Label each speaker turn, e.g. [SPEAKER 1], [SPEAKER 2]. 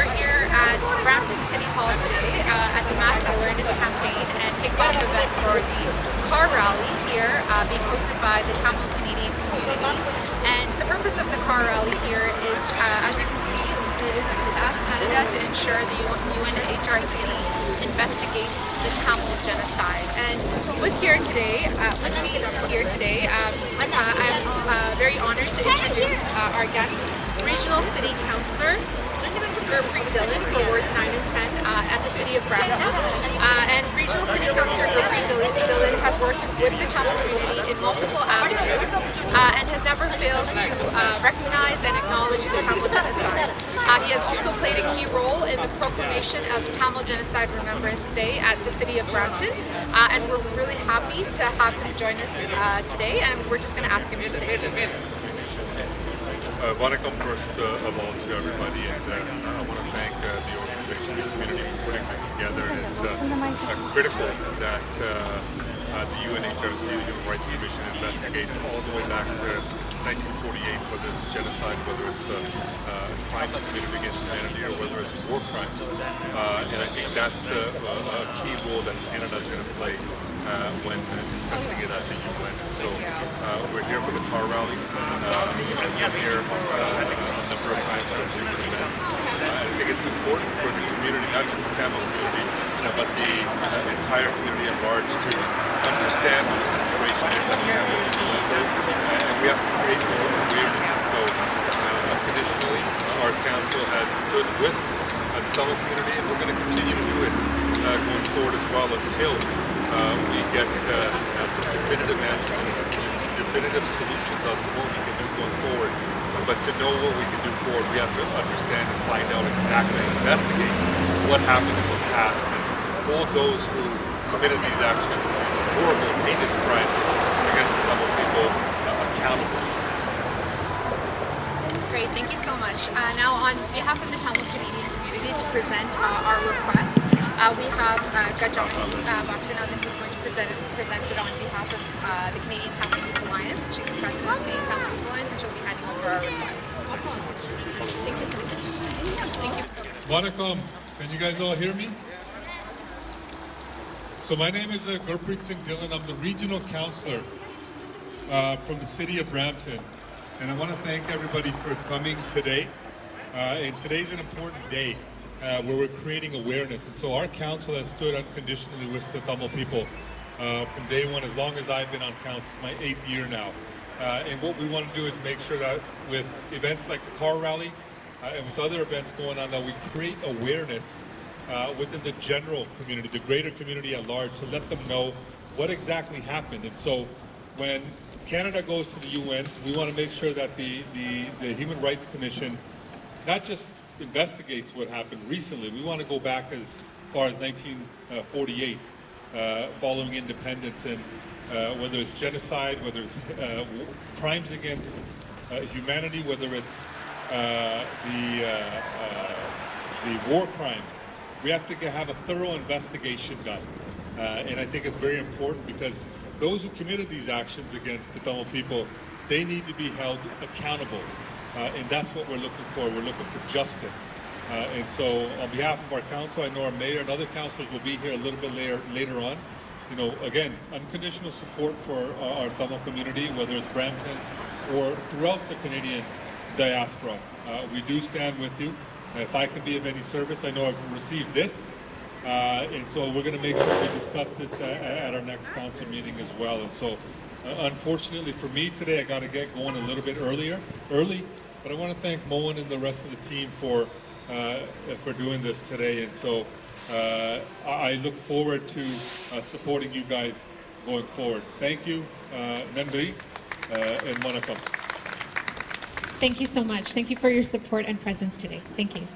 [SPEAKER 1] we're here at Brampton City Hall today uh, at the Mass Awareness Campaign and kickoff event for the car rally here uh, being hosted by the Tamil Canadian community. And the purpose of the car rally here is, uh, as you can see, is to ask Canada to ensure the UNHRC investigates the Tamil genocide. And with here today, uh, with me here today, um, uh, I'm uh, very honored to introduce our guest, Regional City Councillor Gurpreet Dhillon for wards 9 and 10 uh, at the City of Brampton. Uh, and Regional City Councillor Gurpreet Dhillon, Dhillon has worked with the Tamil community in multiple avenues uh, and has never failed to uh, recognize and acknowledge the Tamil genocide. Uh, he has also played a key role in the proclamation of Tamil Genocide Remembrance Day at the City of Brampton. Uh, and we're really happy to have him join us today and we're just going to ask him to say a few minutes.
[SPEAKER 2] Uh, Vanakkam first uh, of all to everybody, and uh, I want to thank the organization, the community for putting this together. It's critical that the UNHRC, the Human Rights Commission, investigates all the way back to 1948, whether it's genocide, whether it's uh, uh, crimes committed against humanity, or whether it's war crimes. Uh, and I think that's a, a key role that Canada is going to play uh, when uh, discussing it at the UN. So uh, we're here for the car rally. Uh, I've been here uh, a number of times for different events. Uh, I think it's important for the community, not just the Tamil community, but the uh, entire community at large to understand what the situation is that Tamil and we have to create more awareness. And so uh, conditionally, our council has stood with the Tamil community, and we're going to continue to do it uh, going forward as well until uh, we get uh, uh, some definitive answers and some definitive solutions as to what we can do going forward. But to know what we can do forward, we have to understand and find out exactly, investigate what happened in the past, and hold those who committed these actions, these horrible, heinous crimes against the Tamil people, uh, accountable.
[SPEAKER 1] Great, thank you so much. Uh, now, on behalf of the Tamil Canadian community to present uh, our request, uh, we have uh, Gajani uh, Bhaskarnathan who's going to present, present it on behalf of uh, the Canadian Tamil Youth Alliance. She's the president of the Canadian Tamil Youth Alliance and she'll be handing over our request. Thank you so much. Thank you.
[SPEAKER 3] Vanakkam, can you guys all hear me? So my name is uh, Gurpreet Singh Dhillon. I'm the regional counselor uh, from the city of Brampton. And I want to thank everybody for coming today. Uh, and today's an important day uh, where we're creating awareness. And so our council has stood unconditionally with the Tamil people uh, from day one, as long as I've been on council. It's my eighth year now. Uh, and what we want to do is make sure that with events like the car rally uh, and with other events going on, that we create awareness uh, within the general community, the greater community at large, to let them know what exactly happened. And so when Canada goes to the UN, we want to make sure that the, the, the Human Rights Commission not just investigates what happened recently, we want to go back as far as 1948, uh, following independence, and uh, whether it's genocide, whether it's uh, crimes against uh, humanity, whether it's uh, the, uh, the war crimes, we have to have a thorough investigation done. And I think it's very important because those who committed these actions against the Tamil people, they need to be held accountable. Uh, and that's what we're looking for. We're looking for justice. Uh, and so, on behalf of our council, I know our mayor and other councilors will be here a little bit later, later on. You know, again, unconditional support for uh, our Tamil community, whether it's Brampton or throughout the Canadian diaspora. Uh, we do stand with you. If I can be of any service, I know I've received this. Uh, and so we're going to make sure we discuss this uh, at our next council meeting as well. And so, uh, unfortunately for me today, I got to get going a little bit earlier, early. But I want to thank Moen and the rest of the team for uh, for doing this today. And so, uh, I look forward to uh, supporting you guys going forward. Thank you, uh, Nandri, uh, and Vanakkam.
[SPEAKER 4] Thank you so much. Thank you for your support and presence today. Thank you.